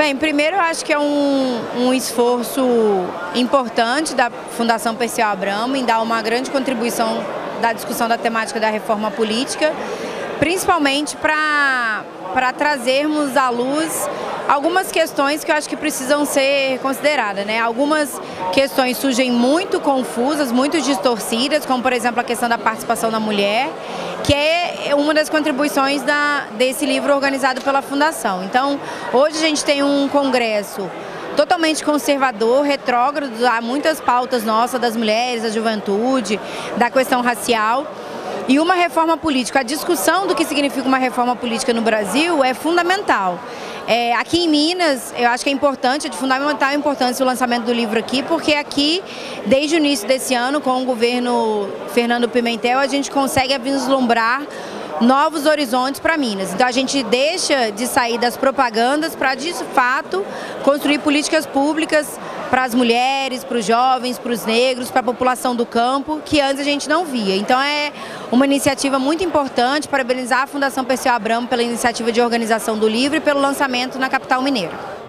Bem, primeiro eu acho que é um, um esforço importante da Fundação Perseu Abramo em dar uma grande contribuição da discussão da temática da reforma política, principalmente para trazermos à luz algumas questões que eu acho que precisam ser consideradas. Né? Algumas questões surgem muito confusas, muito distorcidas, como por exemplo a questão da participação da mulher, que é uma das contribuições da, desse livro organizado pela Fundação. Então, hoje a gente tem um congresso totalmente conservador, retrógrado, há muitas pautas nossas das mulheres, da juventude, da questão racial. E uma reforma política, a discussão do que significa uma reforma política no Brasil é fundamental. É, aqui em Minas, eu acho que é importante, é de fundamental importância o lançamento do livro aqui, porque aqui, desde o início desse ano, com o governo Fernando Pimentel, a gente consegue vislumbrar novos horizontes para Minas. Então a gente deixa de sair das propagandas para, de fato, construir políticas públicas para as mulheres, para os jovens, para os negros, para a população do campo, que antes a gente não via. Então é uma iniciativa muito importante, parabenizar a Fundação Perseu Abramo pela iniciativa de organização do livro e pelo lançamento na capital mineira.